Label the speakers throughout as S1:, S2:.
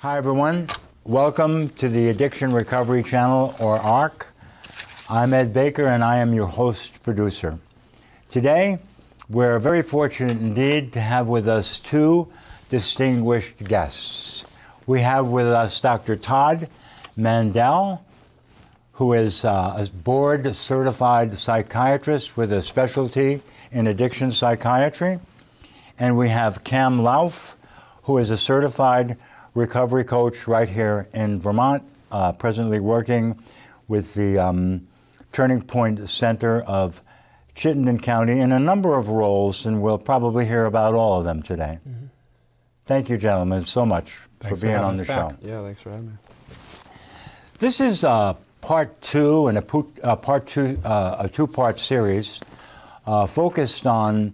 S1: Hi, everyone. Welcome to the Addiction Recovery Channel, or ARC. I'm Ed Baker, and I am your host producer. Today, we're very fortunate indeed to have with us two distinguished guests. We have with us Dr. Todd Mandell, who is uh, a board certified psychiatrist with a specialty in addiction psychiatry. And we have Cam Lauf, who is a certified recovery coach right here in Vermont, uh, presently working with the um, Turning Point Center of Chittenden County in a number of roles, and we'll probably hear about all of them today. Mm-hmm. Thank you, gentlemen, so much
S2: thanks
S1: for being
S2: for
S1: on the
S2: back.
S1: show.
S2: Yeah, thanks for having me.
S1: This is uh, part two and a uh, part two, uh, a two-part series uh, focused on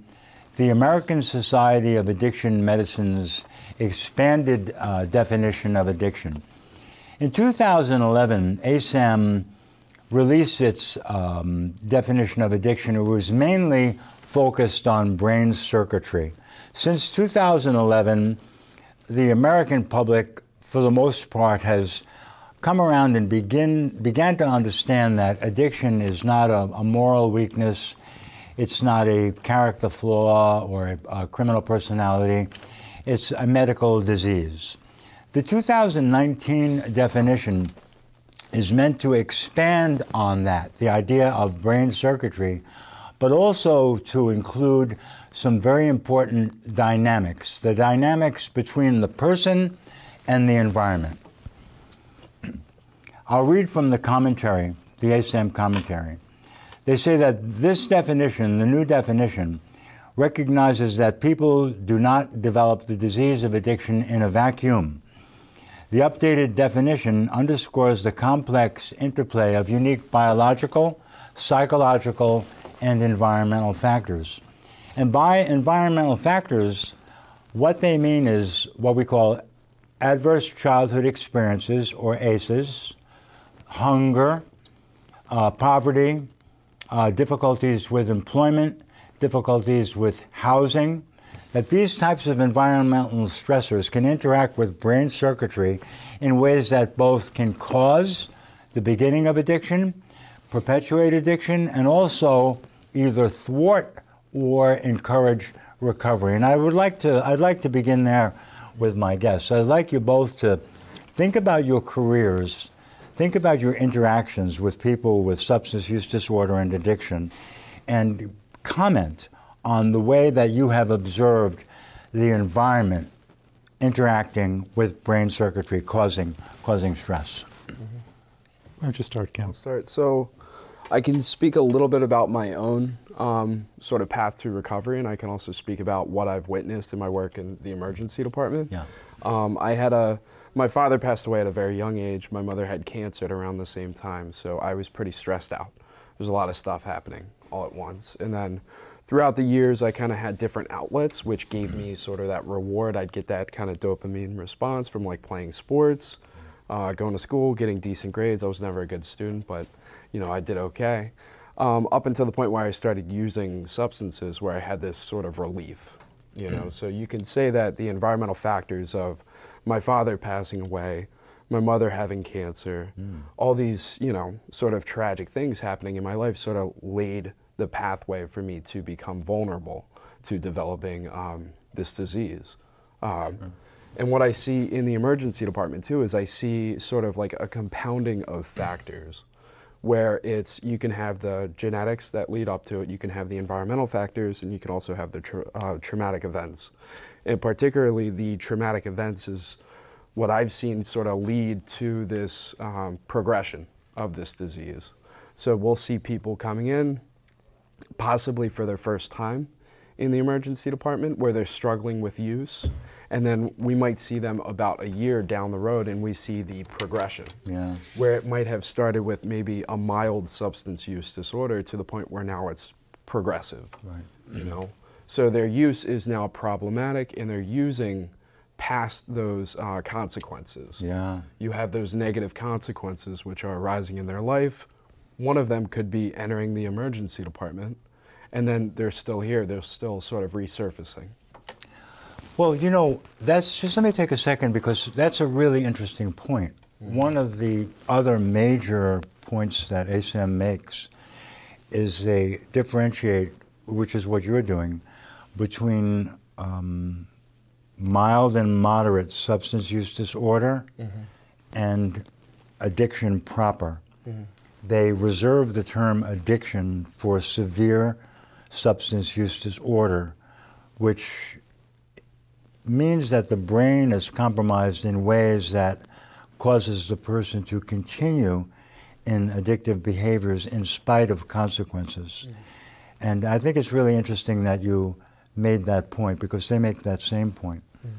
S1: the American Society of Addiction Medicine's expanded uh, definition of addiction. In 2011, ASAM released its um, definition of addiction. It was mainly focused on brain circuitry. Since 2011, the American public, for the most part, has come around and begin, began to understand that addiction is not a, a moral weakness, it's not a character flaw or a, a criminal personality, it's a medical disease. The 2019 definition is meant to expand on that, the idea of brain circuitry, but also to include some very important dynamics, the dynamics between the person and the environment. I'll read from the commentary, the ASAM commentary. They say that this definition, the new definition, recognizes that people do not develop the disease of addiction in a vacuum. The updated definition underscores the complex interplay of unique biological, psychological, and environmental factors. And by environmental factors, what they mean is what we call adverse childhood experiences, or ACEs, hunger, uh, poverty, uh, difficulties with employment, difficulties with housing, that these types of environmental stressors can interact with brain circuitry in ways that both can cause the beginning of addiction, perpetuate addiction, and also either thwart or encourage recovery. And I would like to I'd like to begin there with my guests. I'd like you both to think about your careers, think about your interactions with people with substance use disorder and addiction, and comment on the way that you have observed the environment interacting with brain circuitry causing, causing stress.
S3: Mm-hmm. Why don't you start, Cam?
S2: I'll start. So I can speak a little bit about my own um, sort of path to recovery, and I can also speak about what I've witnessed in my work in the emergency department.
S1: Yeah.
S2: Um, I had a, my father passed away at a very young age. My mother had cancer at around the same time, so I was pretty stressed out. There's a lot of stuff happening all at once. And then throughout the years, I kind of had different outlets, which gave me sort of that reward. I'd get that kind of dopamine response from like playing sports, uh, going to school, getting decent grades. I was never a good student, but you know, I did okay. Um, up until the point where I started using substances where I had this sort of relief, you know. so you can say that the environmental factors of my father passing away, my mother having cancer, mm. all these, you know, sort of tragic things happening in my life sort of laid the pathway for me to become vulnerable to developing um, this disease. Um, And what I see in the emergency department too is I see sort of like a compounding of factors where it's you can have the genetics that lead up to it, you can have the environmental factors, and you can also have the tra uh, traumatic events. And particularly the traumatic events is what I've seen sort of lead to this um, progression of this disease. So we'll see people coming in, possibly for their first time in the emergency department where they're struggling with use. And then we might see them about a year down the road and we see the progression.
S1: Yeah.
S2: Where it might have started with maybe a mild substance use disorder to the point where now it's progressive.
S1: Right.
S2: You know? So their use is now problematic and they're using past those uh, consequences.
S1: Yeah.
S2: You have those negative consequences which are arising in their life. One of them could be entering the emergency department, and then they're still here, they're still sort of resurfacing.
S1: Well, you know, that's just let me take a second because that's a really interesting point. Mm-hmm. One of the other major points that ASAM makes is they differentiate, which is what you're doing, between um, mild and moderate substance use disorder mm-hmm. and addiction proper. Mm-hmm. They reserve the term addiction for severe substance use disorder, which means that the brain is compromised in ways that causes the person to continue in addictive behaviors in spite of consequences. Mm. And I think it's really interesting that you made that point because they make that same point. Mm.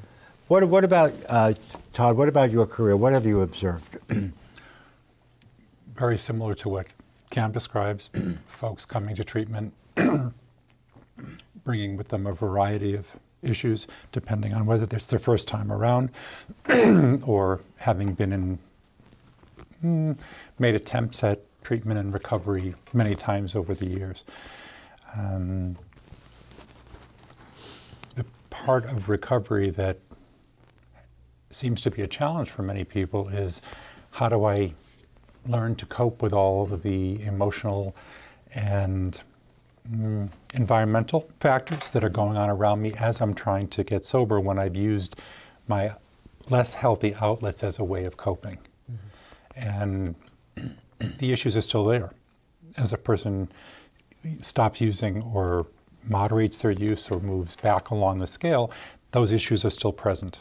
S1: What, what about, uh, Todd, what about your career? What have you observed?
S3: Very similar to what Cam describes folks coming to treatment, bringing with them a variety of issues, depending on whether it's their first time around or having been in, mm, made attempts at treatment and recovery many times over the years. Um, the part of recovery that seems to be a challenge for many people is how do I learn to cope with all of the emotional and mm, environmental factors that are going on around me as I'm trying to get sober when I've used my less healthy outlets as a way of coping. Mm-hmm. And the issues are still there. As a person stops using or moderates their use or moves back along the scale, those issues are still present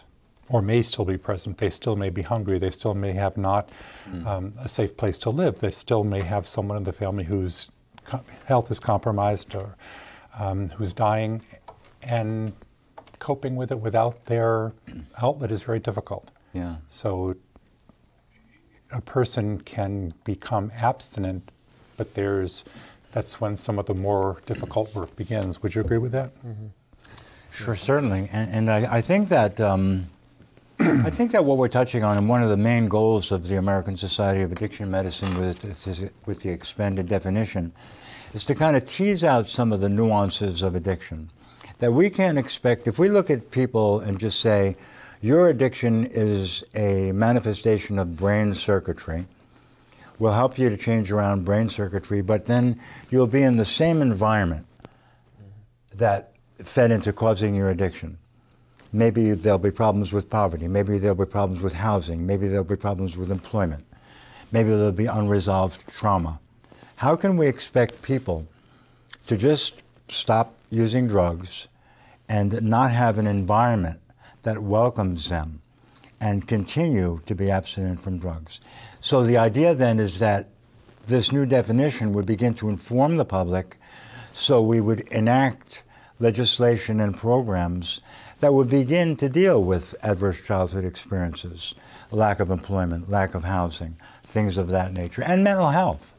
S3: or may still be present. They still may be hungry. They still may have not mm. um, a safe place to live. They still may have someone in the family whose health is compromised or um, who's dying. And coping with it without their outlet is very difficult.
S1: Yeah.
S3: So a person can become abstinent, but there's that's when some of the more difficult work begins. Would you agree with that? Mm-hmm.
S1: Sure, certainly, and, and I, I, think that um, I think that what we're touching on, and one of the main goals of the American Society of Addiction Medicine, with with the expanded definition, is to kind of tease out some of the nuances of addiction that we can't expect if we look at people and just say your addiction is a manifestation of brain circuitry. We'll help you to change around brain circuitry, but then you'll be in the same environment that fed into causing your addiction. Maybe there'll be problems with poverty. Maybe there'll be problems with housing. Maybe there'll be problems with employment. Maybe there'll be unresolved trauma. How can we expect people to just stop using drugs and not have an environment that welcomes them and continue to be abstinent from drugs. So the idea then is that this new definition would begin to inform the public so we would enact legislation and programs that would begin to deal with adverse childhood experiences, lack of employment, lack of housing, things of that nature, and mental health.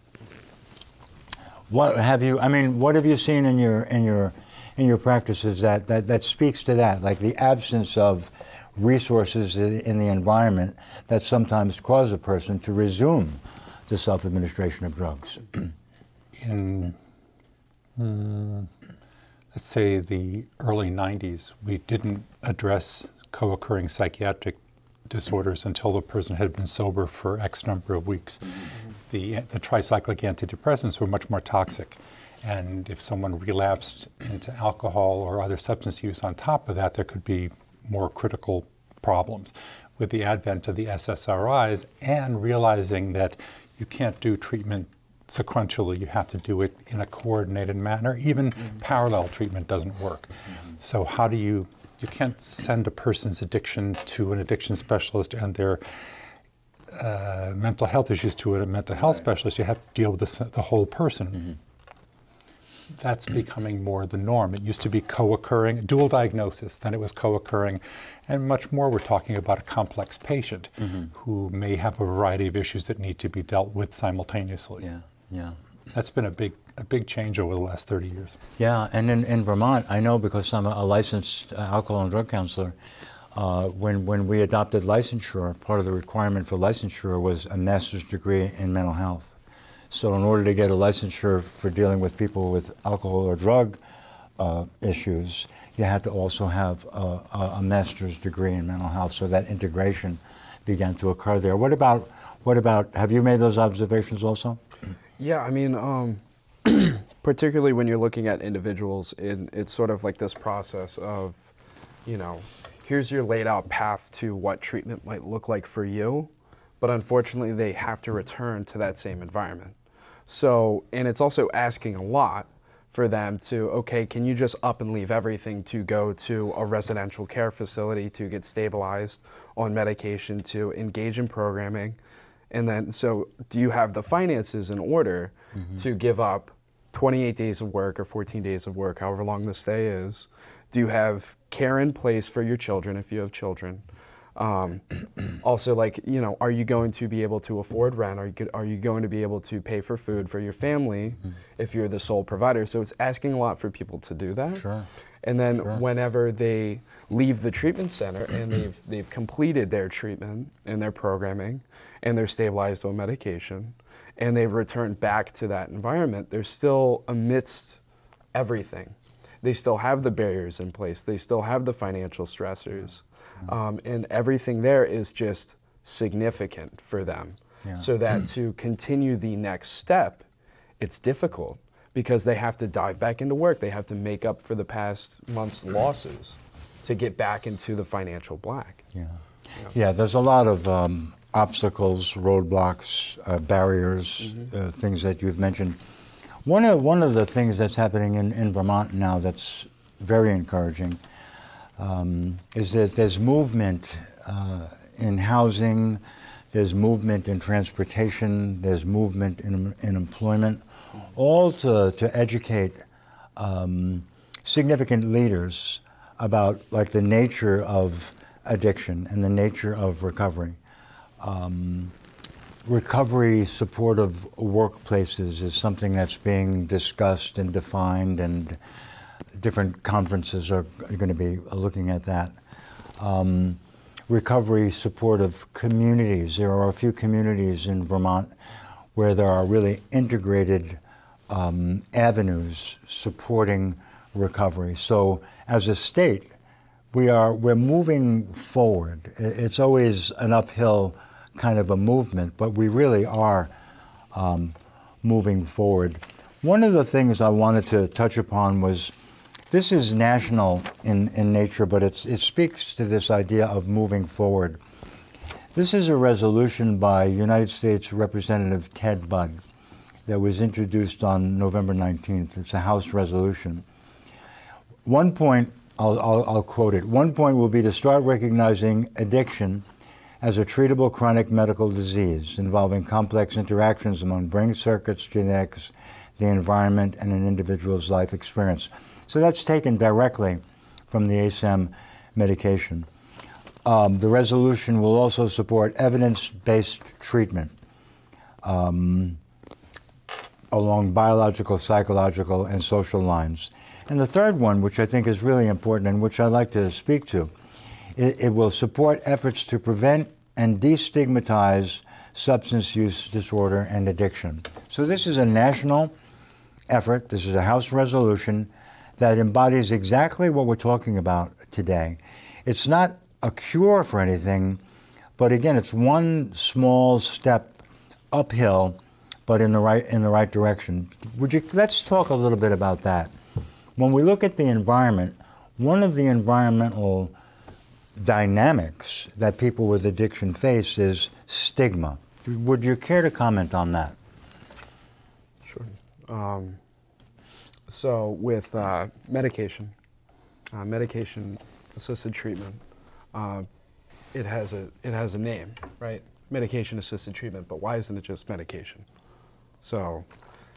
S1: What have you? I mean, what have you seen in your in your in your practices that, that, that speaks to that, like the absence of resources in the environment that sometimes cause a person to resume the self administration of drugs?
S3: in, mm, let's say, the early 90s, we didn't address co occurring psychiatric disorders until the person had been sober for X number of weeks. Mm-hmm. The, the tricyclic antidepressants were much more toxic. And if someone relapsed into alcohol or other substance use on top of that, there could be more critical problems. With the advent of the SSRIs and realizing that you can't do treatment sequentially, you have to do it in a coordinated manner. Even mm-hmm. parallel treatment doesn't work. Mm-hmm. So, how do you, you can't send a person's addiction to an addiction specialist and their uh, mental health issues to a mental health right. specialist. You have to deal with the, the whole person. Mm-hmm that's becoming more the norm. It used to be co-occurring, dual diagnosis, then it was co-occurring, and much more we're talking about a complex patient mm-hmm. who may have a variety of issues that need to be dealt with simultaneously.
S1: Yeah, yeah.
S3: That's been a big a big change over the last 30 years.
S1: Yeah, and in, in Vermont, I know because I'm a licensed alcohol and drug counselor, uh, when, when we adopted licensure, part of the requirement for licensure was a master's degree in mental health. So, in order to get a licensure for dealing with people with alcohol or drug uh, issues, you had to also have a, a, master's degree in mental health, so that integration began to occur there. What about what about? Have you made those observations also?
S2: Yeah, I mean, um, particularly when you're looking at individuals, in, it's sort of like this process of, you know, here's your laid out path to what treatment might look like for you, but unfortunately, they have to return to that same environment. So, and it's also asking a lot for them to, okay, can you just up and leave everything to go to a residential care facility to get stabilized on medication, to engage in programming? And then, so do you have the finances in order mm-hmm. to give up 28 days of work or 14 days of work, however long the stay is? Do you have care in place for your children if you have children? Um, also, like you know, are you going to be able to afford rent? Are you are you going to be able to pay for food for your family mm-hmm. if you're the sole provider? So it's asking a lot for people to do that.
S1: Sure.
S2: And then
S1: sure.
S2: whenever they leave the treatment center and they've they've completed their treatment and their programming and they're stabilized on medication and they've returned back to that environment, they're still amidst everything. They still have the barriers in place. They still have the financial stressors. Um, and everything there is just significant for them. Yeah. So that to continue the next step, it's difficult because they have to dive back into work. They have to make up for the past month's losses to get back into the financial black.
S1: Yeah, yeah, yeah there's a lot of um, obstacles, roadblocks, uh, barriers, mm-hmm. uh, things that you've mentioned. One of, one of the things that's happening in, in Vermont now that's very encouraging um, is that there's movement uh, in housing, there's movement in transportation, there's movement in, in employment, all to, to educate um, significant leaders about like the nature of addiction and the nature of recovery. Um, recovery supportive workplaces is something that's being discussed and defined and different conferences are going to be looking at that. Um, recovery supportive communities. There are a few communities in Vermont where there are really integrated um, avenues supporting recovery. So, as a state, we are we're moving forward. It's always an uphill kind of a movement, but we really are um, moving forward. One of the things I wanted to touch upon was this is national in, in nature, but it speaks to this idea of moving forward. This is a resolution by United States Representative Ted Budd that was introduced on November 19th. It's a House resolution. One point, I'll, I'll, I'll quote it, one point will be to start recognizing addiction as a treatable chronic medical disease involving complex interactions among brain circuits, genetics, the environment, and an individual's life experience. So that's taken directly from the ASAM medication. Um, the resolution will also support evidence based treatment um, along biological, psychological, and social lines. And the third one, which I think is really important and which I'd like to speak to, it, it will support efforts to prevent and destigmatize substance use disorder and addiction. So this is a national effort, this is a House resolution that embodies exactly what we're talking about today. It's not a cure for anything, but again, it's one small step uphill, but in the right in the right direction. Would you let's talk a little bit about that. When we look at the environment, one of the environmental dynamics that people with addiction face is stigma. Would you care to comment on that?
S2: Sure. Um, so with uh, medication, uh, medication assisted treatment, uh, it has a it has a name, right? Medication assisted treatment, but why isn't it just medication? So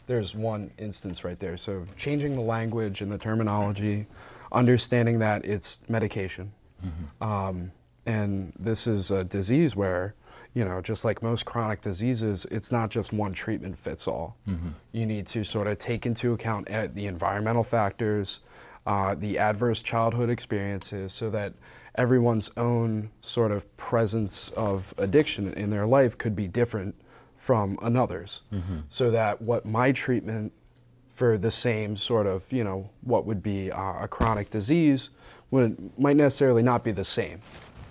S2: there's one instance right there. So changing the language and the terminology, understanding that it's medication, mm-hmm. um, and this is a disease where you know, just like most chronic diseases, it's not just one treatment fits all. Mm-hmm. You need to sort of take into account uh, the environmental factors, uh, the adverse childhood experiences, so that everyone's own sort of presence of addiction in their life could be different from another's. Mm-hmm. So that what my treatment for the same sort of, you know, what would be uh, a chronic disease would might necessarily not be the same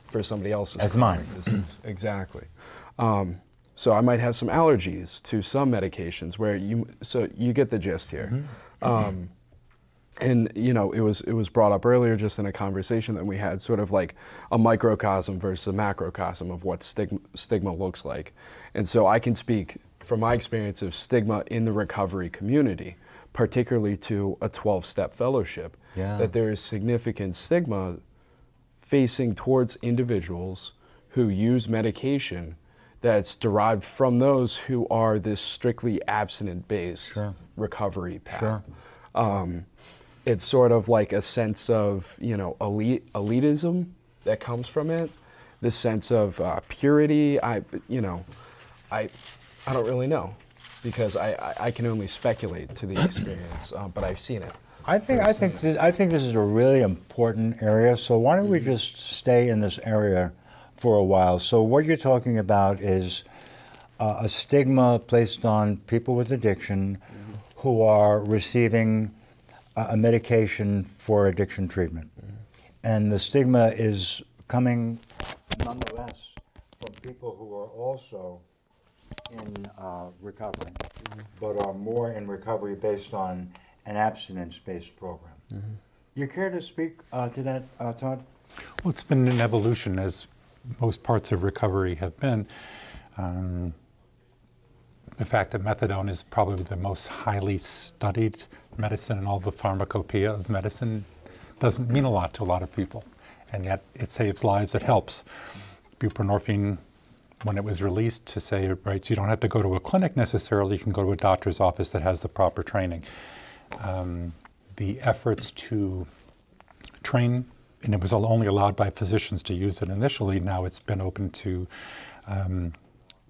S2: for somebody else's
S1: As mine.
S2: disease. exactly. Um, so I might have some allergies to some medications where you so you get the gist here. Um, and you know it was it was brought up earlier just in a conversation that we had sort of like a microcosm versus a macrocosm of what stigma, stigma looks like and so i can speak from my experience of stigma in the recovery community particularly to a 12-step fellowship
S1: Yeah.
S2: that there is significant stigma facing towards individuals who use medication that's derived from those who are this strictly abstinent based
S1: Sure.
S2: recovery path
S1: Sure.
S2: um, it's sort of like a sense of you know elite elitism that comes from it. This sense of uh, purity. I you know i i don't really know because i i, I can only speculate to the experience uh, but i've seen it.
S1: I think I think this, I think this is a really important area. So why don't we just stay in this area for a while? So what you're talking about is uh, a stigma placed on people with addiction who are receiving a, medication for addiction treatment, and the stigma is coming nonetheless from people who are also in uh, recovery, but are more in recovery based on an abstinence-based program. You care to speak uh, to that, uh, Todd?
S3: Well, it's been an evolution, as most parts of recovery have been. Um, the fact that methadone is probably the most highly studied medicine and all the pharmacopoeia of medicine doesn't mean a lot to a lot of people, and yet it saves lives. It helps. Buprenorphine, when it was released, to say right, you don't have to go to a clinic necessarily. You can go to a doctor's office that has the proper training. Um, the efforts to train, and it was only allowed by physicians to use it initially. Now it's been open to um,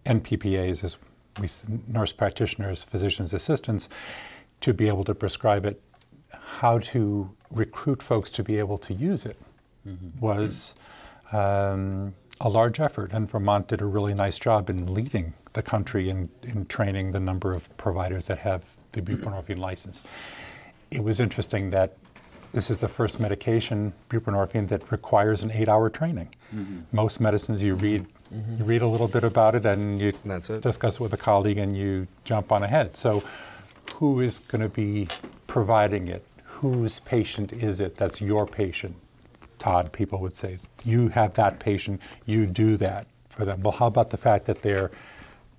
S3: NPPAs, as we, nurse practitioners, physicians' assistants, to be able to prescribe it. How to recruit folks to be able to use it mm-hmm. was um, a large effort, and Vermont did a really nice job in leading the country in, in training the number of providers that have the buprenorphine license. It was interesting that this is the first medication, buprenorphine, that requires an eight-hour training. Mm-hmm. Most medicines, you read, mm-hmm. you read a little bit about it, and you
S2: And it.
S3: discuss it with a colleague, and you jump on ahead. So, who is going to be providing it? Whose patient is it? That's your patient. Todd, people would say, you have that patient, you do that for them. Well, how about the fact that they're,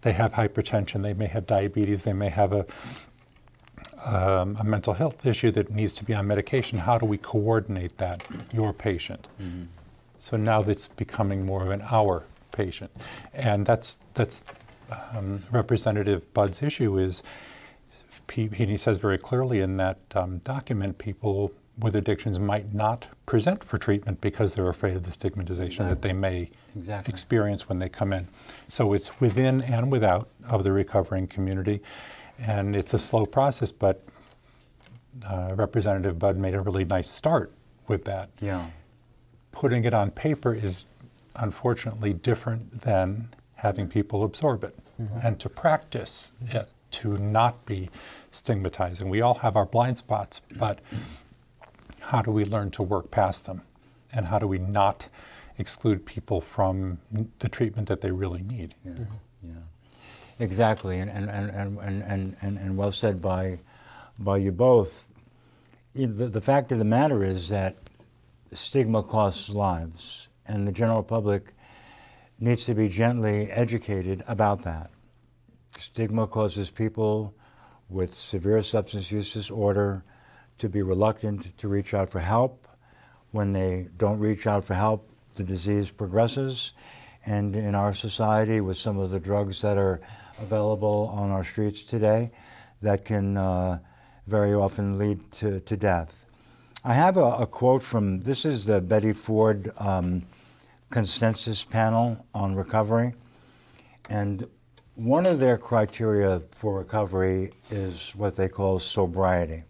S3: they have hypertension, they may have diabetes, they may have a, um, a mental health issue that needs to be on medication. How do we coordinate that, your patient? So now it's becoming more of an our patient. And that's, that's um, Representative Budd's issue is, he, he says very clearly in that um, document, people with addictions might not present for treatment because they're afraid of the stigmatization that they may
S1: Exactly.
S3: experience when they come in. So it's within and without of the recovering community, and it's a slow process. But uh, Representative Budd made a really nice start with that.
S1: Yeah.
S3: Putting it on paper is unfortunately different than having people absorb it and to practice it to not be stigmatizing. We all have our blind spots, but how do we learn to work past them? And how do we not exclude people from the treatment that they really need?
S1: Yeah, yeah. exactly. And, and, and, and, and, and, and, well said by, by you both. The, the fact of the matter is that stigma costs lives, and the general public needs to be gently educated about that. Stigma causes people with severe substance use disorder to be reluctant to reach out for help. When they don't reach out for help, the disease progresses. And in our society, with some of the drugs that are available on our streets today, that can uh, very often lead to, to death. I have a, a quote from this is the Betty Ford um, consensus panel on recovery. And one of their criteria for recovery is what they call sobriety.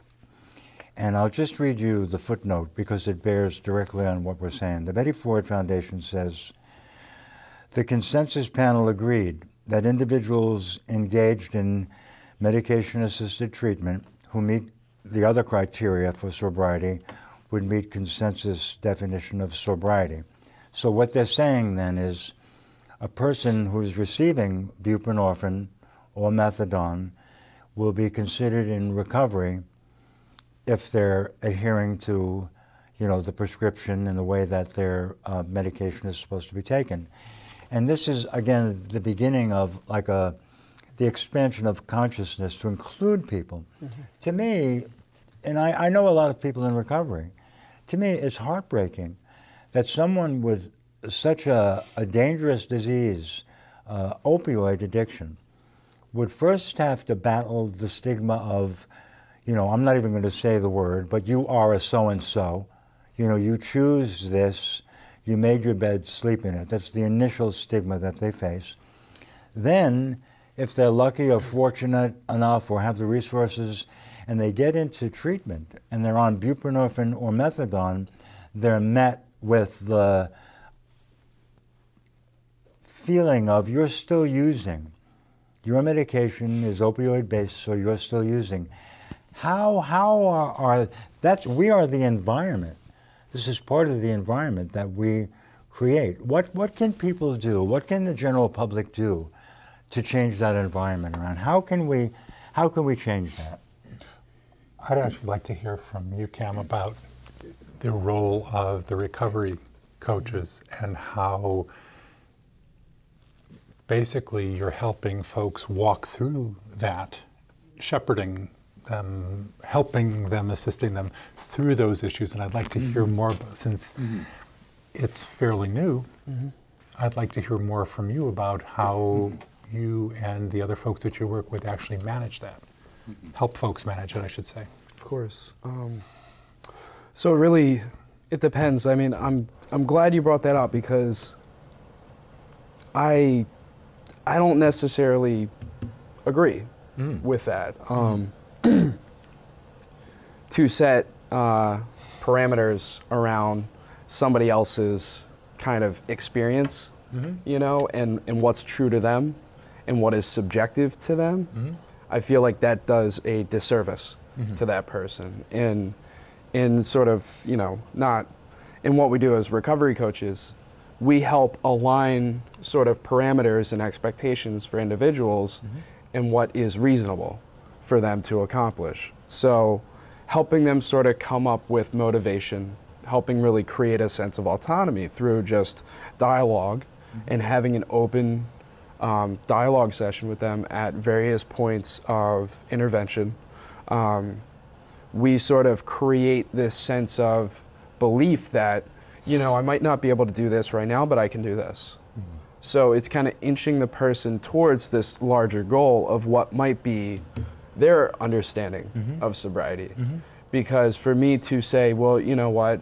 S1: And I'll just read you the footnote because it bears directly on what we're saying. The Betty Ford Foundation says the consensus panel agreed that individuals engaged in medication assisted treatment who meet the other criteria for sobriety would meet consensus definition of sobriety. So what they're saying then is a person who's receiving buprenorphine or methadone will be considered in recovery if they're adhering to you know, the prescription and the way that their uh, medication is supposed to be taken. And this is, again, the beginning of like a, the expansion of consciousness to include people. Mm-hmm. To me, and I, I know a lot of people in recovery, to me, it's heartbreaking that someone with such a, a dangerous disease, uh, opioid addiction, would first have to battle the stigma of, you know, I'm not even going to say the word, but you are a so and so. You know, you choose this, you made your bed, sleep in it. That's the initial stigma that they face. Then, if they're lucky or fortunate enough or have the resources and they get into treatment and they're on buprenorphine or methadone, they're met with the feeling of you're still using. Your medication is opioid based, so you're still using. How, how are, are that's, we are the environment this is part of the environment that we create. What, what can people do? What can the general public do to change that environment around? How can we, how can we change that?
S3: I'd actually like to hear from you, Cam, about the role of the recovery coaches and how basically you're helping folks walk through that, shepherding them, helping them, assisting them through those issues. And I'd like to hear mm-hmm. more about, since mm-hmm. it's fairly new, mm-hmm. I'd like to hear more from you about how mm-hmm. you and the other folks that you work with actually manage that. Mm-hmm. Help folks manage it, I should say.
S2: Of course. Um, so really, it depends. I mean, I'm I'm glad you brought that up because I I don't necessarily agree mm. with that. Um, to set uh, parameters around somebody else's kind of experience, mm-hmm. you know, and, and what's true to them and what is subjective to them, mm-hmm. I feel like that does a disservice mm-hmm. to that person. And in sort of, you know, not in what we do as recovery coaches, we help align sort of parameters and expectations for individuals mm-hmm. and what is reasonable for them to accomplish. So, helping them sort of come up with motivation, helping really create a sense of autonomy through just dialog mm-hmm. and having an open um, dialogue session with them at various points of intervention. Um, we sort of create this sense of belief that, you know, I might not be able to do this right now, but I can do this. Mm-hmm. So it's kind of inching the person towards this larger goal of what might be their understanding mm-hmm. of sobriety. Mm-hmm. Because for me to say, well, you know what,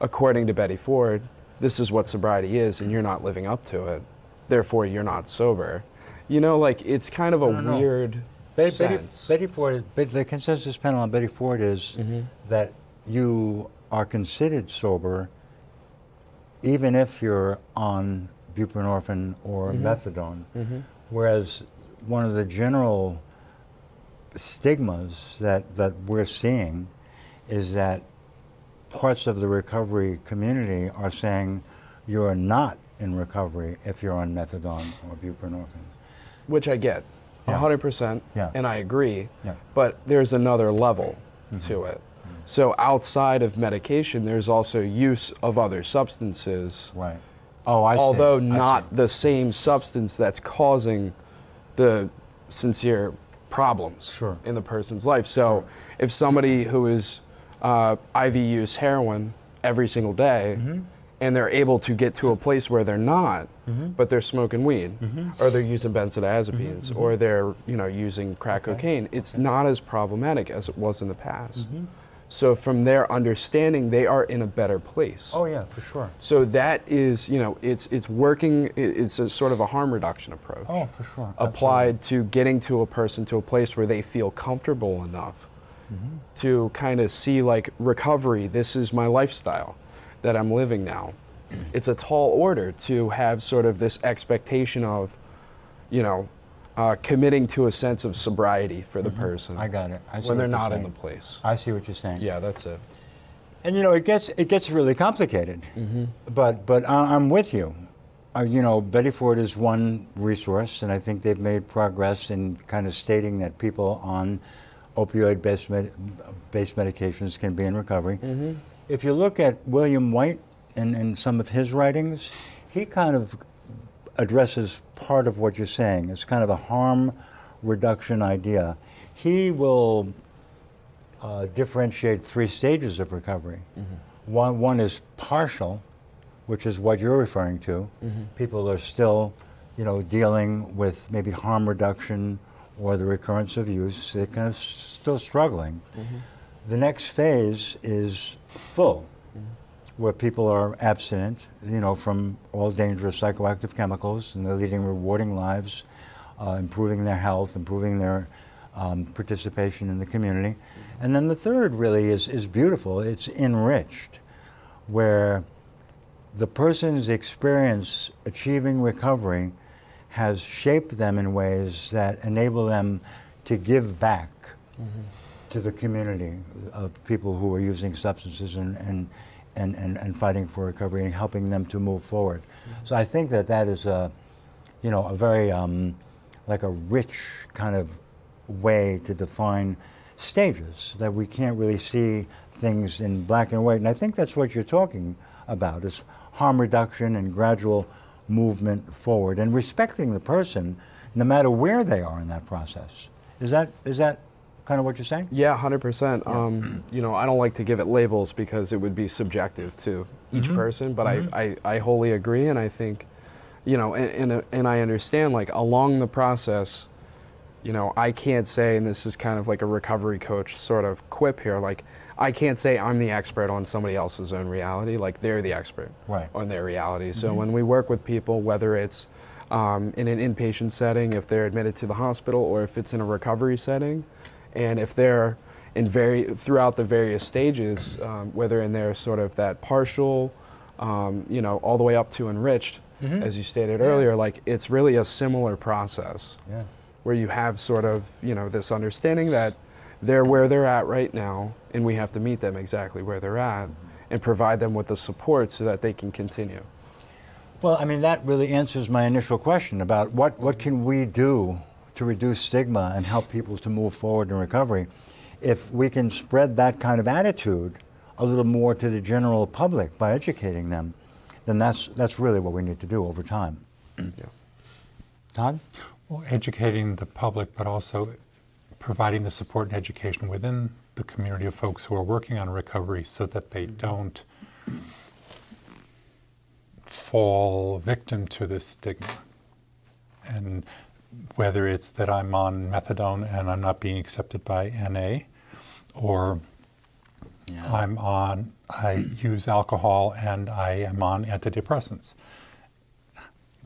S2: according to Betty Ford, this is what sobriety is, and you're not living up to it, therefore you're not sober. You know, like it's kind of a weird Betty, sense.
S1: Betty, Betty Ford, the consensus panel on Betty Ford is mm-hmm. that you are considered sober even if you're on buprenorphine or mm-hmm. methadone. Mm-hmm. Whereas one of the general stigmas that, that we're seeing is that parts of the recovery community are saying you're not in recovery if you're on methadone or buprenorphine.
S2: Which I get, yeah. 100%,
S1: yeah.
S2: and I agree, yeah. but there's another level mm-hmm. to it. Mm-hmm. So outside of medication, there's also use of other substances.
S1: Right. Oh, I
S2: Although
S1: see.
S2: not
S1: see.
S2: the same substance that's causing the sincere problems
S1: sure.
S2: in the person's life. So if somebody who is uh, IV use heroin every single day mm-hmm. and they're able to get to a place where they're not, mm-hmm. but they're smoking weed mm-hmm. or they're using benzodiazepines mm-hmm. or they're you know using crack okay. cocaine, it's okay. not as problematic as it was in the past. So from their understanding, they are in a better place.
S1: Oh yeah, for sure.
S2: So that is, you know, it's it's working. It's a sort of a harm reduction approach.
S1: Oh, for sure.
S2: Applied Absolutely. to getting to a person to a place where they feel comfortable enough mm-hmm. to kind of see like recovery. This is my lifestyle that I'm living now. It's a tall order to have sort of this expectation of, you know, uh, committing to a sense of sobriety for the person
S1: Mm-hmm. I got it. I see
S2: when they're not in the
S1: saying.
S2: place.
S1: I see what you're saying.
S2: Yeah, that's it.
S1: And you know, it gets it gets really complicated. But but I, I'm with you. Uh, you know, Betty Ford is one resource, and I think they've made progress in kind of stating that people on opioid-based med- based medications can be in recovery. If you look at William White and, and some of his writings, he kind of addresses part of what you're saying. It's kind of a harm reduction idea. He will uh, differentiate three stages of recovery. Mm-hmm. One, one is partial, which is what you're referring to. Mm-hmm. People are still, you know, dealing with maybe harm reduction or the recurrence of use. They're kind of still struggling. Mm-hmm. The next phase is full, where people are abstinent, you know, from all dangerous psychoactive chemicals, and they're leading rewarding lives, uh, improving their health, improving their um, participation in the community. And then the third really is, is beautiful. It's enriched, where the person's experience achieving recovery has shaped them in ways that enable them to give back to the community of people who are using substances and, and, and, and, and fighting for recovery and helping them to move forward. So I think that that is a, you know, a very, um, like a rich kind of way to define stages that we can't really see things in black and white. And I think that's what you're talking about is harm reduction and gradual movement forward and respecting the person no matter where they are in that process. Is that, is that kind of what you're saying?
S2: Yeah, hundred percent. Um, you know, I don't like to give it labels because it would be subjective to each person, but I, I, I wholly agree, and I think, you know, and, and, and I understand like along the process, you know, I can't say, and this is kind of like a recovery coach sort of quip here, like I can't say I'm the expert on somebody else's own reality, like they're the expert
S1: Right.
S2: on their reality. So when we work with people, whether it's um, in an inpatient setting, if they're admitted to the hospital, or if it's in a recovery setting, and if they're in very throughout the various stages, um, whether in their sort of that partial, um, you know, all the way up to enriched, as you stated earlier, like it's really a similar process
S1: Yeah.
S2: where you have sort of you know this understanding that they're where they're at right now, and we have to meet them exactly where they're at, and provide them with the support so that they can continue.
S1: Well, I mean, that really answers my initial question about what, what can we do to reduce stigma and help people to move forward in recovery. If we can spread that kind of attitude a little more to the general public by educating them, then that's, that's really what we need to do over time.
S2: Yeah.
S1: Todd?
S3: Well, educating the public, but also providing the support and education within the community of folks who are working on recovery so that they mm-hmm. don't fall victim to this stigma. And whether it's that I'm on methadone and I'm not being accepted by NA, or I'm on, I use alcohol and I am on antidepressants,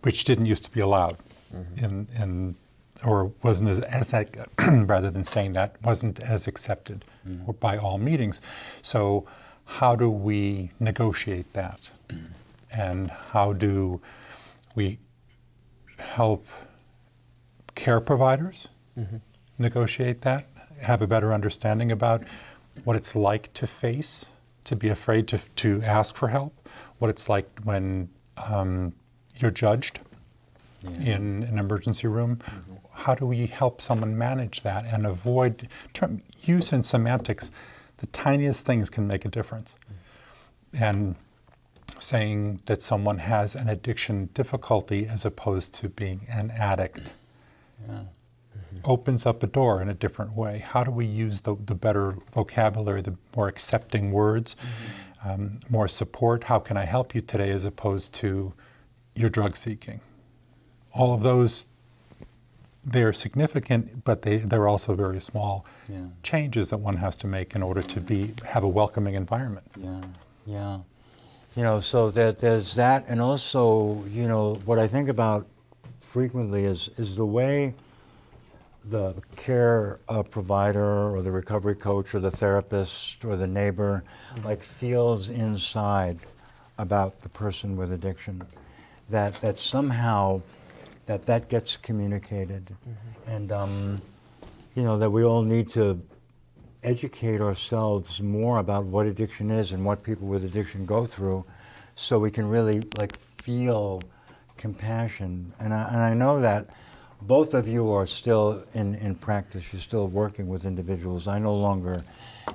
S3: which didn't used to be allowed mm-hmm. in, in or wasn't as, as rather than saying that, wasn't as accepted or by all meetings. So, how do we negotiate that? Mm-hmm. And how do we help care providers negotiate that, have a better understanding about what it's like to face, to be afraid to, to ask for help, what it's like when um, you're judged in an emergency room. How do we help someone manage that and avoid term, use and semantics? The tiniest things can make a difference. And saying that someone has an addiction difficulty as opposed to being an addict opens up a door in a different way. How do we use the, the better vocabulary, the more accepting words, um, more support? How can I help you today as opposed to you're drug seeking? All of those, they're significant, but they, they're also very small
S1: Yeah.
S3: changes that one has to make in order to be have a welcoming environment.
S1: Yeah, yeah. You know, so that there's that, and also, you know, what I think about frequently is is the way the care uh, provider or the recovery coach or the therapist or the neighbor like feels inside about the person with addiction that that somehow that that gets communicated, and um, you know that we all need to educate ourselves more about what addiction is and what people with addiction go through, so we can really like feel compassion. And I, and I know that both of you are still in, in practice. You're still working with individuals. I no longer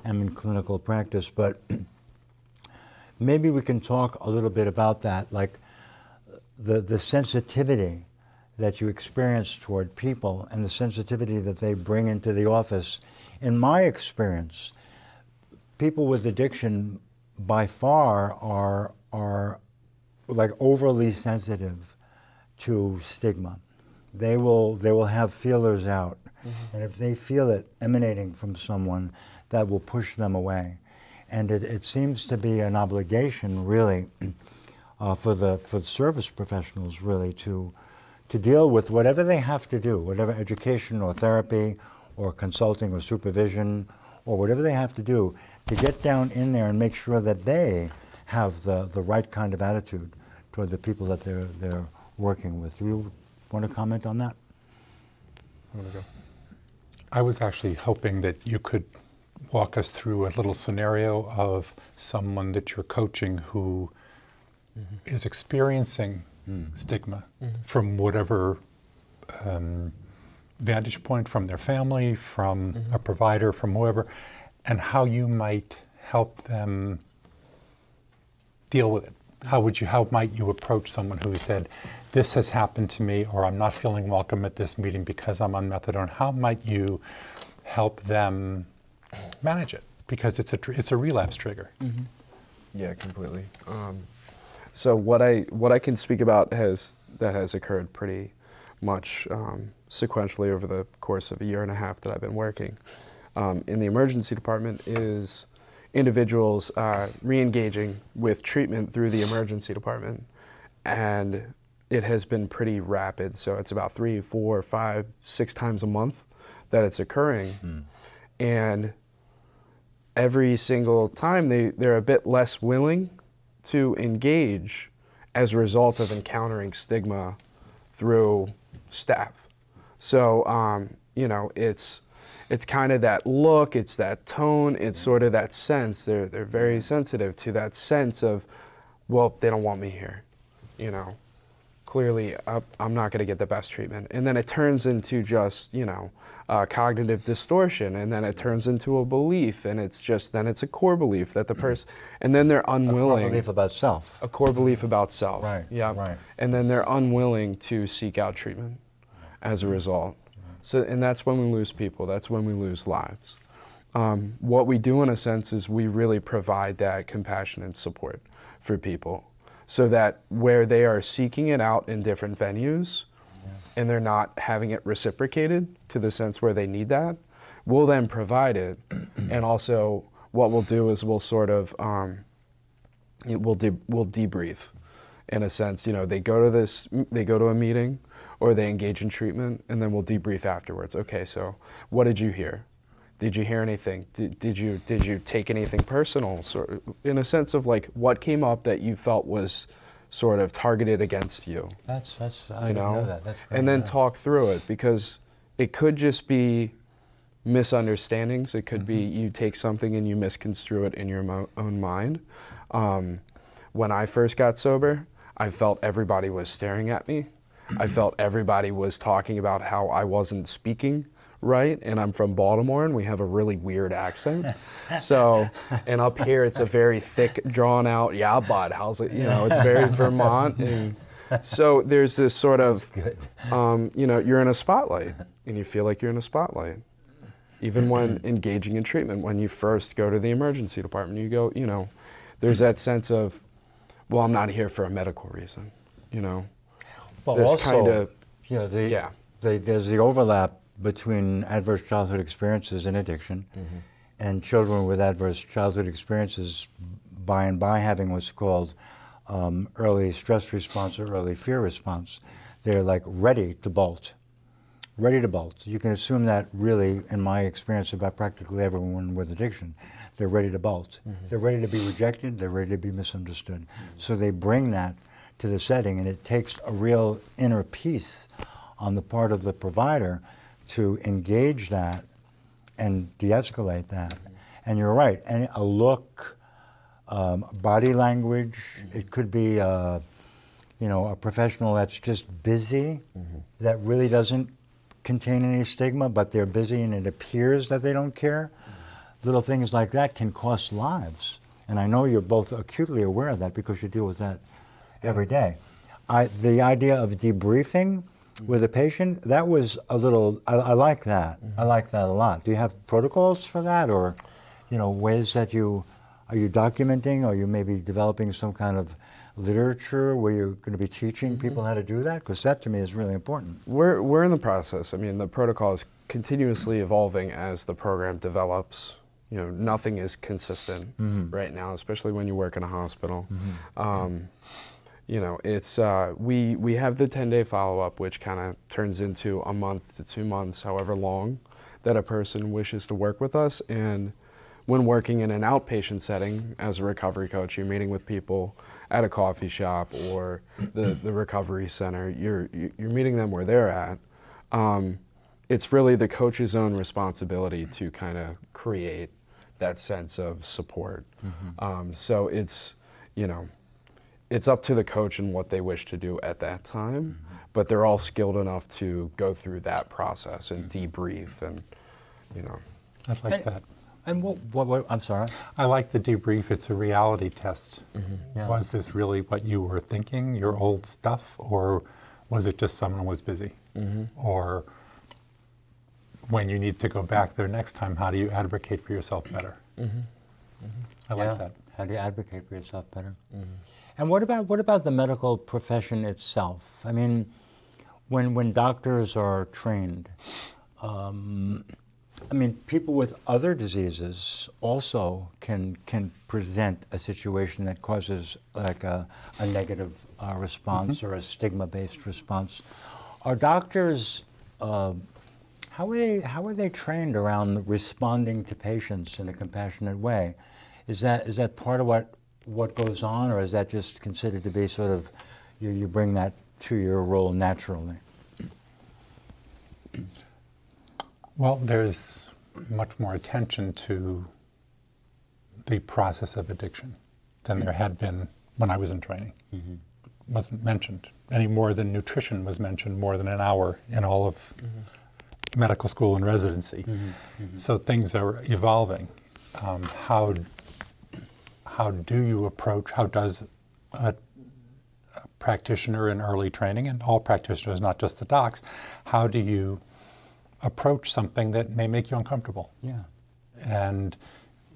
S1: am in clinical practice, but maybe we can talk a little bit about that, like the, the sensitivity that you experience toward people and the sensitivity that they bring into the office. In my experience, people with addiction by far are, are like overly sensitive to stigma. They will, they will have feelers out. Mm-hmm. And if they feel it emanating from someone, that will push them away. And it, it seems to be an obligation, really, uh, for, the, for the service professionals, really, to, to deal with whatever they have to do, whatever education or therapy or consulting or supervision or whatever they have to do, to get down in there and make sure that they have the, the right kind of attitude toward the people that they're, they're working with. Do you want to comment on that?
S3: I was actually hoping that you could walk us through a little scenario of someone that you're coaching who mm-hmm. is experiencing mm. stigma mm-hmm. from whatever um, vantage point, from their family, from mm-hmm. a provider, from whoever, and how you might help them deal with it. How would you? How might you approach someone who said, "This has happened to me," or "I'm not feeling welcome at this meeting because I'm on methadone"? How might you help them manage it because it's a it's a relapse trigger. Mm-hmm.
S2: Yeah, completely. Um, so what I what I can speak about has that has occurred pretty much um, sequentially over the course of a year and a half that I've been working um, in the emergency department is individuals uh, re-engaging with treatment through the emergency department, and it has been pretty rapid. So it's about three, four, five, six times a month that it's occurring, mm. and every single time they, they're a bit less willing to engage as a result of encountering stigma through staff. So, um, you know, it's, it's kind of that look, it's that tone, it's sort of that sense. They're, they're very sensitive to that sense of, well, they don't want me here, you know. Clearly, I'm not going to get the best treatment. And then it turns into just, you know, uh, cognitive distortion, and then it turns into a belief, and it's just then it's a core belief that the mm-hmm. person, and then they're unwilling.
S1: A core belief about self.
S2: A core belief about self.
S1: Right.
S2: Yeah.
S1: Right.
S2: And then they're unwilling to seek out treatment as a result. So, and that's when we lose people. That's when we lose lives. Um, what we do, in a sense, is we really provide that compassion and support for people, so that where they are seeking it out in different venues, and they're not having it reciprocated to the sense where they need that, we'll then provide it. and also, what we'll do is we'll sort of um, we'll de- we'll debrief in a sense. You know, they go to this, they go to a meeting, or they engage in treatment, and then we'll debrief afterwards. Okay, so what did you hear? Did you hear anything? Did, did you did you take anything personal? So, in a sense of like what came up that you felt was sort of targeted against you.
S1: That's that's I you know? know that. That's
S2: and then talk through it because it could just be misunderstandings. It could mm-hmm. be you take something and you misconstrue it in your mo- own mind. Um, when I first got sober, I felt everybody was staring at me. I felt everybody was talking about how I wasn't speaking right? And I'm from Baltimore, and we have a really weird accent. so, and up here, it's a very thick, drawn out, yeah, bud, how's it? You know, it's very Vermont. And so there's this sort of, um, you know, you're in a spotlight, and you feel like you're in a spotlight. Even when engaging in treatment, when you first go to the emergency department, you go, you know, there's that sense of, well, I'm not here for a medical reason, you know.
S1: Well, this also, kind of, you know, the, yeah. The, there's the overlap between adverse childhood experiences and addiction, mm-hmm. and children with adverse childhood experiences by and by having what's called um, early stress response or early fear response. They're like ready to bolt, ready to bolt. You can assume that really, in my experience about practically everyone with addiction, they're ready to bolt. Mm-hmm. They're ready to be rejected, they're ready to be misunderstood. Mm-hmm. So they bring that to the setting, and it takes a real inner peace on the part of the provider to engage that and de-escalate that. And you're right. And a look, um, body language. It could be, uh, you know, a professional that's just busy, that really doesn't contain any stigma, but they're busy and it appears that they don't care. Little things like that can cost lives. And I know you're both acutely aware of that because you deal with that every day. I, the idea of debriefing Mm-hmm. with a patient, that was a little, I, I like that. Mm-hmm. I like that a lot. Do you have protocols for that or, you know, ways that you, are you documenting or you maybe developing some kind of literature where you're going to be teaching mm-hmm. people how to do that? Because that to me is really important.
S2: We're, we're in the process. I mean, the protocol is continuously evolving as the program develops. You know, nothing is consistent right now, especially when you work in a hospital. Um, you know, it's uh, we we have the 10-day follow-up, which kind of turns into a month to two months, however long that a person wishes to work with us. And when working in an outpatient setting as a recovery coach, you're meeting with people at a coffee shop or the, the recovery center. You're you're meeting them where they're at. Um, it's really the coach's own responsibility to kind of create that sense of support. Um, so it's you know it's up to the coach and what they wish to do at that time, mm-hmm. but they're all skilled enough to go through that process and mm-hmm. debrief and, you know.
S3: I like
S1: And-
S3: that.
S1: And what, what, what I'm sorry?
S3: I like the debrief. It's a reality test. Mm-hmm.
S1: Yeah.
S3: Was this really what you were thinking, your old stuff, or was it just someone was busy? Or when you need to go back there next time, how do you advocate for yourself better? I like
S1: Yeah.
S3: that.
S1: How do you advocate for yourself better? And what about what about the medical profession itself? I mean, when when doctors are trained, um, I mean, people with other diseases also can can present a situation that causes like a, a negative uh, response or a stigma-based response. Are doctors uh, how are they how are they trained around responding to patients in a compassionate way? Is that is that part of what what goes on, or is that just considered to be sort of you, you bring that to your role naturally?
S3: Well, there's much more attention to the process of addiction than there had been when I was in training. Mm-hmm. Wasn't mentioned any more than nutrition was mentioned more than an hour in all of medical school and residency. Mm-hmm. Mm-hmm. So things are evolving. Um, how how do you approach? How does a practitioner in early training, and all practitioners, not just the docs, how do you approach something that may make you uncomfortable?
S1: Yeah.
S3: And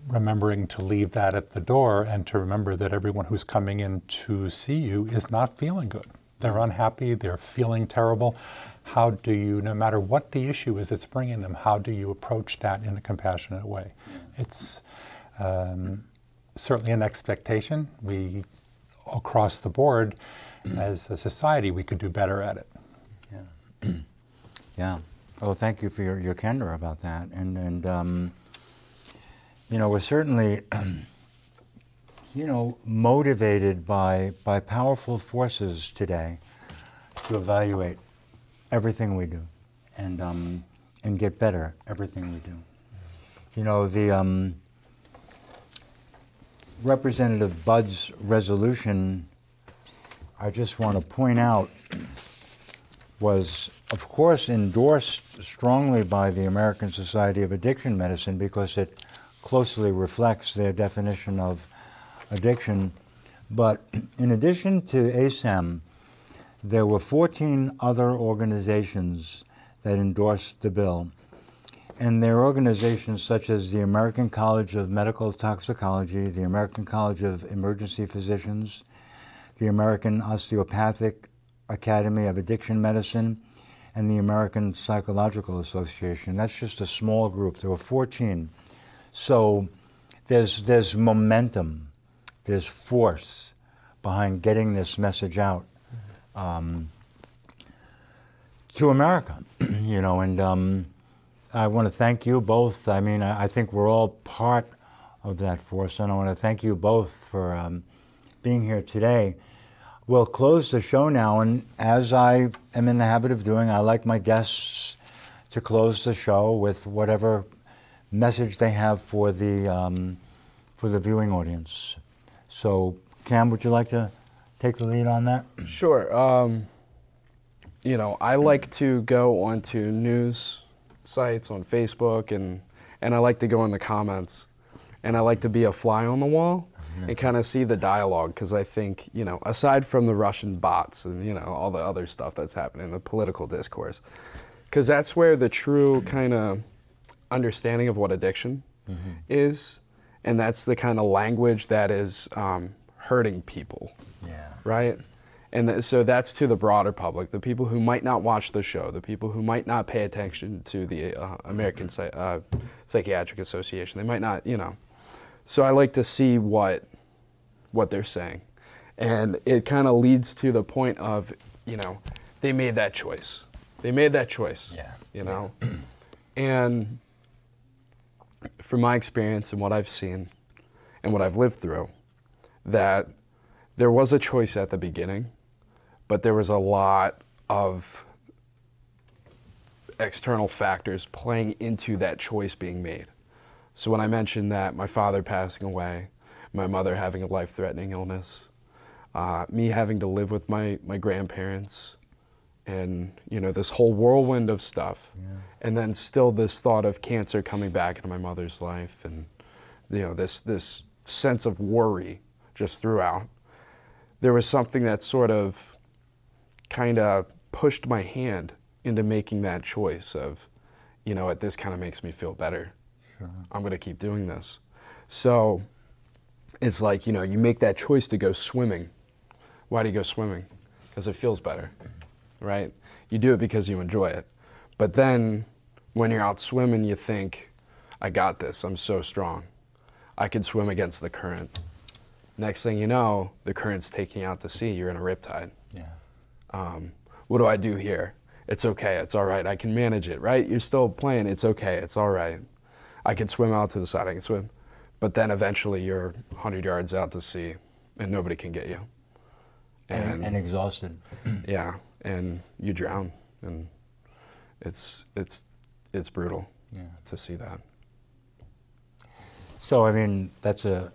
S3: remembering to leave that at the door and to remember that everyone who's coming in to see you is not feeling good. They're unhappy, they're feeling terrible. How do you, no matter what the issue is that's bringing them, how do you approach that in a compassionate way? It's um, certainly an expectation. We, across the board, as a society, we could do better at it.
S1: Yeah. yeah. Well, thank you for your, your candor about that. And, and um, you know, we're certainly, you know, motivated by, by powerful forces today to evaluate everything we do and, um, and get better everything we do. You know, the um, Representative Budd's resolution, I just want to point out, was, of course, endorsed strongly by the American Society of Addiction Medicine because it closely reflects their definition of addiction. But in addition to ASAM, there were 14 other organizations that endorsed the bill. And there are organizations such as the American College of Medical Toxicology, the American College of Emergency Physicians, the American Osteopathic Academy of Addiction Medicine, and the American Psychological Association. That's just a small group. There were 14. So there's, there's momentum, there's force behind getting this message out um, to America, you know, and um, I want to thank you both. I mean, I, I think we're all part of that force, and I want to thank you both for um, being here today. we'll close the show now. And as I am in the habit of doing, I like my guests to close the show with whatever message they have for the um, for the viewing audience. So, Cam, would you like to take the lead on that?
S2: Sure. Um, you know, I like to go onto news sites on Facebook and and I like to go in the comments and I like to be a fly on the wall and kind of see the dialogue because I think, you know, aside from the Russian bots and, you know, all the other stuff that's happening, the political discourse, because that's where the true kind of understanding of what addiction is. And that's the kind of language that is um, hurting people
S1: Yeah.
S2: right? And th- so that's to the broader public, the people who might not watch the show, the people who might not pay attention to the uh, American Psy- uh, Psychiatric Association. They might not, you know. So I like to see what what they're saying, and it kind of leads to the point of, you know, they made that choice. They made that choice.
S1: Yeah.
S2: You know, and from my experience and what I've seen and what I've lived through, that there was a choice at the beginning, but there was a lot of external factors playing into that choice being made. So when I mentioned that my father passing away, my mother having a life-threatening illness, uh, me having to live with my, my grandparents, and you know this whole whirlwind of stuff, and then still this thought of cancer coming back into my mother's life, and you know this this sense of worry just throughout. There was something that sort of kind of pushed my hand into making that choice of, you know what, this kind of makes me feel better. I'm going to keep doing this. So it's like, you know, you make that choice to go swimming. Why do you go swimming? Because it feels better, right? You do it because you enjoy it. But then when you're out swimming, you think, I got this. I'm so strong. I can swim against the current. Next thing you know, the current's taking you out to sea. You're in a riptide. Um, what do I do here? It's okay. It's all right. I can manage it, right? You're still playing. It's okay. It's all right. I can swim out to the side. I can swim. But then eventually you're 100 yards out to sea and nobody can get you.
S1: And, and exhausted.
S2: yeah, and you drown. And it's, it's, it's brutal
S1: Yeah.
S2: to see that.
S1: So, I mean, that's a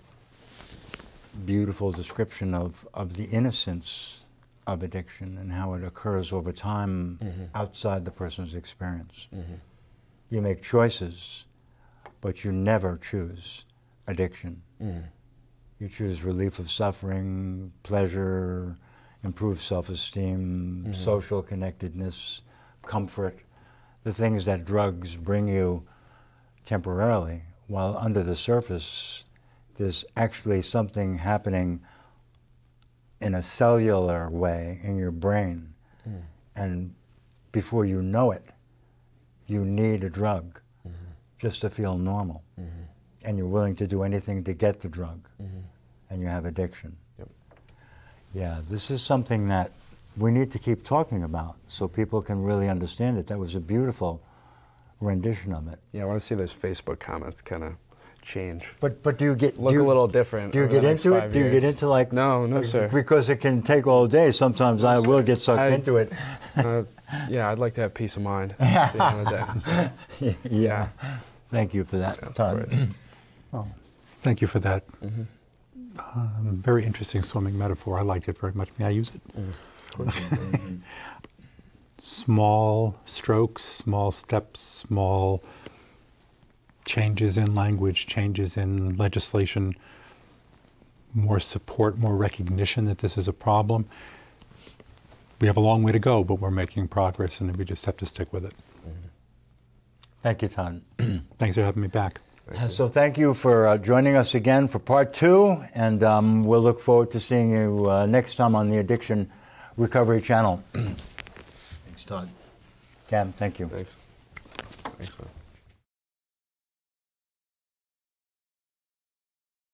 S1: beautiful description of, of the innocence of addiction and how it occurs over time mm-hmm. outside the person's experience. Mm-hmm. You make choices, but you never choose addiction. Mm-hmm. You choose relief of suffering, pleasure, improved self esteem, social connectedness, comfort, the things that drugs bring you temporarily, while under the surface, there's actually something happening in a cellular way in your brain. Mm. And before you know it, you need a drug mm-hmm. just to feel normal. Mm-hmm. And you're willing to do anything to get the drug. Mm-hmm. And you have addiction.
S2: Yep.
S1: Yeah, this is something that we need to keep talking about so people can really understand it. That was a beautiful rendition of it.
S2: Yeah, I want to see those Facebook comments kind of change.
S1: But but do you get
S2: Look
S1: do you,
S2: a little different.
S1: Do you get into it?
S2: five
S1: Do you get into like
S2: No, no, sir.
S1: Because it can take all day. Sometimes I will get sucked
S2: I-
S1: into it.
S2: uh, yeah, I'd like to have peace of mind at the end of the day. so.
S1: yeah. Thank you for that, Todd.
S2: Right.
S3: Thank you for that. Um, very interesting swimming metaphor. I liked it very much. May I use it? small strokes, small steps, small changes in language, changes in legislation, more support, more recognition that this is a problem. We have a long way to go, but we're making progress and we just have to stick with it.
S1: Thank you, Tom.
S3: Thanks for having me back.
S1: So thank you for uh, joining us again for part two, and um, we'll look forward to seeing you uh, next time on the Addiction Recovery Channel. Thanks, Todd. Cam, thank you.
S2: Thanks. Thanks, man.